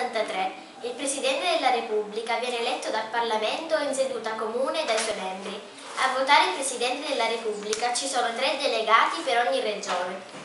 1983 Il Presidente della Repubblica viene eletto dal Parlamento in seduta comune dai suoi membri. A votare il Presidente della Repubblica ci sono tre delegati per ogni regione.